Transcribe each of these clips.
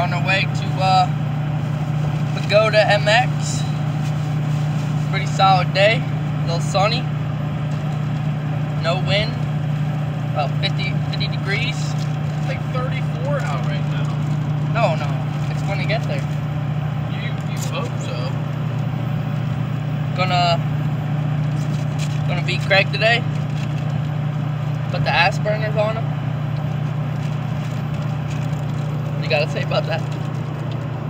on our way to uh, Pagoda MX. Pretty solid day. A little sunny. No wind. About 50, 50 degrees. It's like 34 out right now. No, no. It's when you get there. You you hope so. Gonna gonna beat Craig today. Put the ass burners on him. You gotta say about that?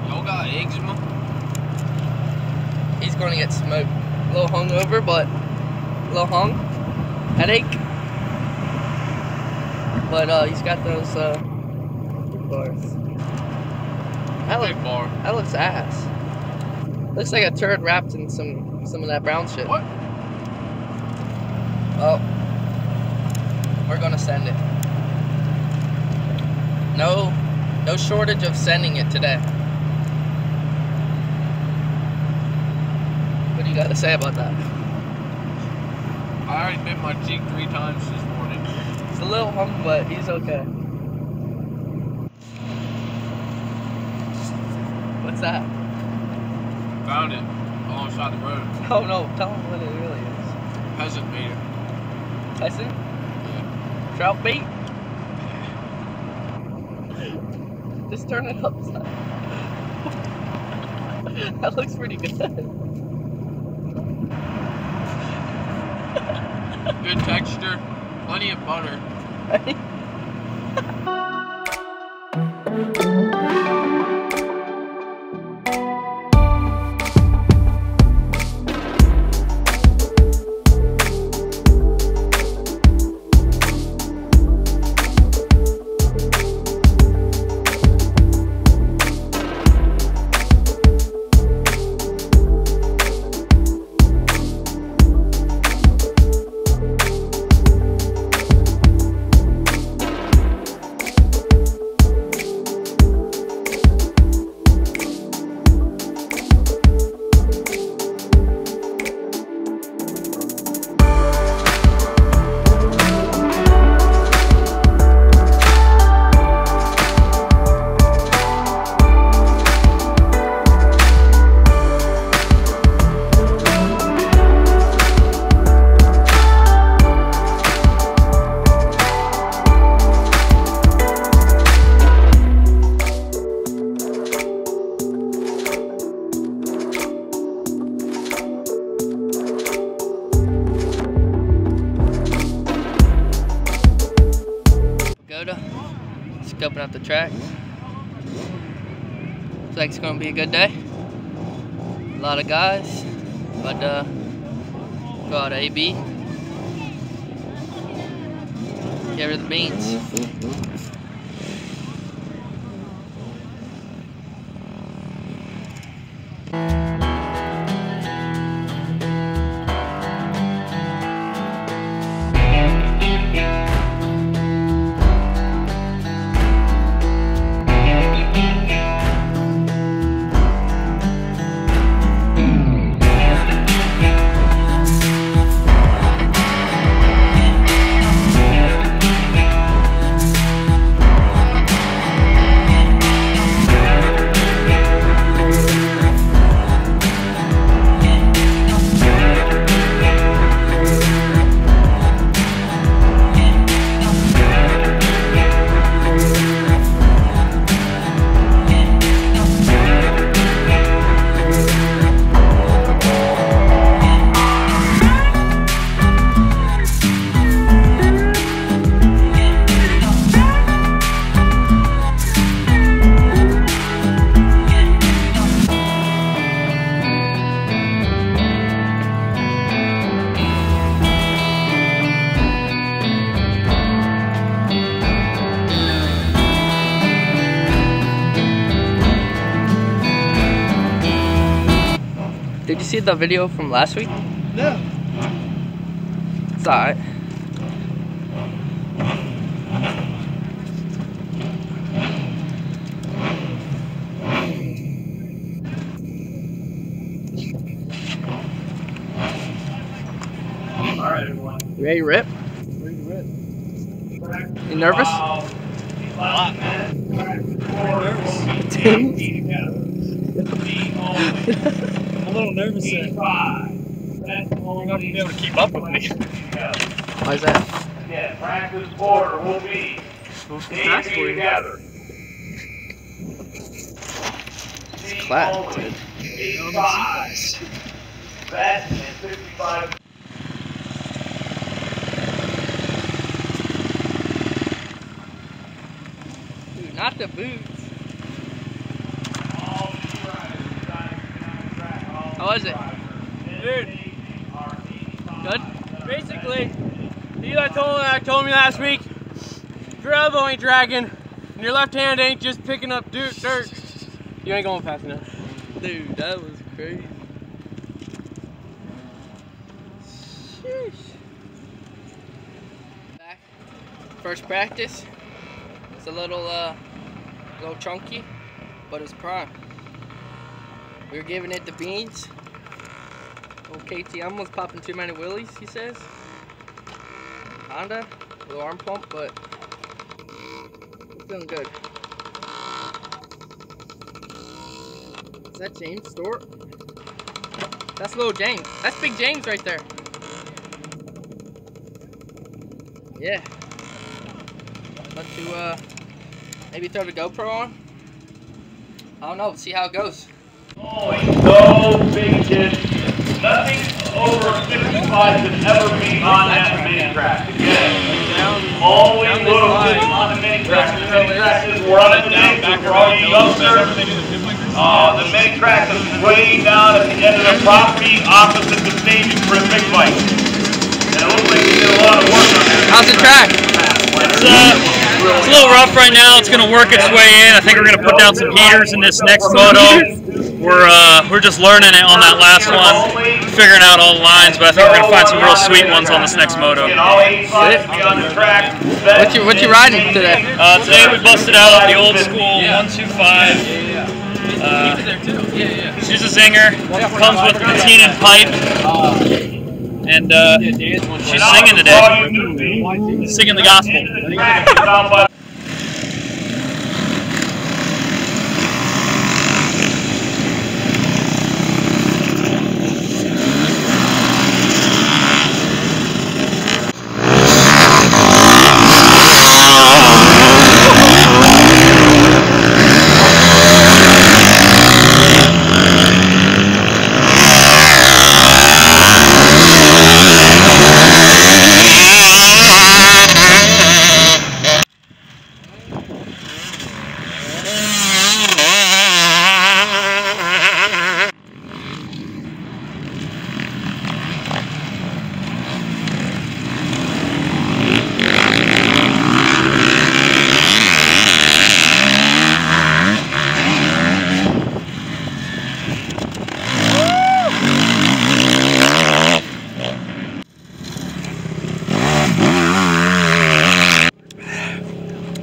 Y'all got eczema? He's gonna get smoked. A little hungover, but a little hung. Headache. But uh, he's got those uh, bars. That, look, bar. that looks ass. Looks like a turd wrapped in some some of that brown shit. What? Well, we're gonna send it. No, no shortage of sending it today. What do you got to say about that? I already bit my cheek three times this morning. He's a little hung, but he's okay. What's that? Found it alongside the road. Oh no, tell him what it really is. Peasant made it. Tyson? Trout bait? Just turn it upside. that looks pretty good. Good texture. Plenty of butter. Scoping out the track. Looks like it's gonna be a good day. A lot of guys. But uh go out AB. Give her the beans. See the video from last week? No. It's alright. Alright, everyone. You ready to rip? Ready to rip. You nervous? Wow. A lot, man. I'm a little nervous there. You're not gonna be able to keep up with me. Why is that? Yeah, practice border will be eight feet together. Class, dude. Eighty-five. Vest and fifty-five. Dude, not the boots. How was it? Dude. Good. Basically, Eli told, uh, told me last week, if your elbow ain't dragging and your left hand ain't just picking up dirt, dirt you ain't going fast enough. Dude, that was crazy. Sheesh. Back. First practice. It's a little, uh, little chunky, but it's prime. We were giving it the beans. Old KTM was popping too many willies, he says. Honda, little arm pump, but feeling good. Is that James Stewart? That's little James. That's big James right there. Yeah. About to uh maybe throw the GoPro on. I don't know, see how it goes. No big Nothing over fifty-five can ever be on that mini track. Again, little kids on the mini track. The mini track is running so for all you youngsters, uh, the mini track is way down at the end of the property opposite the staging for a big bike. And it looks like you did a lot of work on that. How's the track? It's, uh, it's a little rough right now. It's going to work its way in. I think we're going to put down some heaters in this next moto. We're uh, we're just learning it on that last one, figuring out all the lines. But I think we're going to find some real sweet ones on this next moto. Get all eighty-five to be on the track. What you what you riding today? Uh, today we busted out the old school 125. Uh, she's a zinger. Comes with patina and pipe. And uh, she's singing today. Singing the gospel.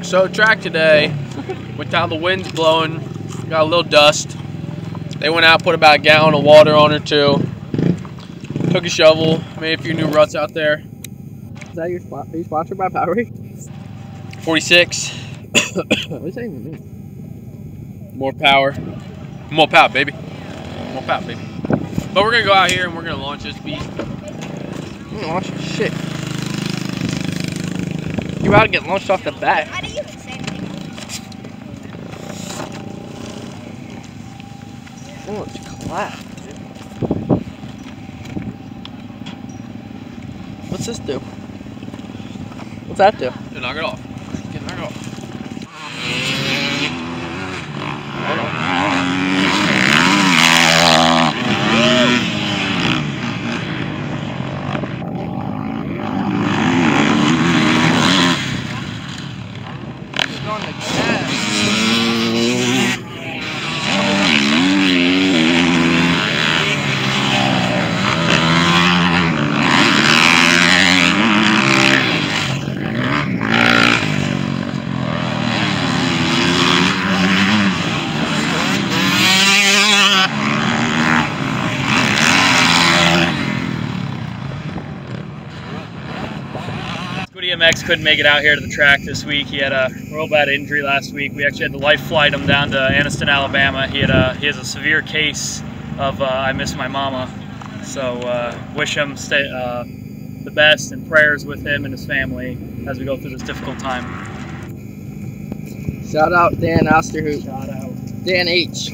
So track today, with how the wind's blowing, got a little dust. They went out, put about a gallon of water on her too. Took a shovel, made a few new ruts out there. Is that your spot? Are you sponsored by Powerade? 46, what does that even mean? more power. More power, baby. More power, baby. But we're gonna go out here and we're gonna launch this beast. I'm gonna launch shit. You're about to get launched off the bat. Why do you say anything? Oh, it's clap. What's this do? What's that do? To knock it off. Get knock it off. It's on the gas. DMX couldn't make it out here to the track this week. He had a real bad injury last week. We actually had to life flight him down to Anniston, Alabama. He had a he has a severe case of uh, I miss my mama. So uh, wish him stay, uh, the best and prayers with him and his family as we go through this difficult time. Shout out Dan Osterhout. Shout out. Dan H.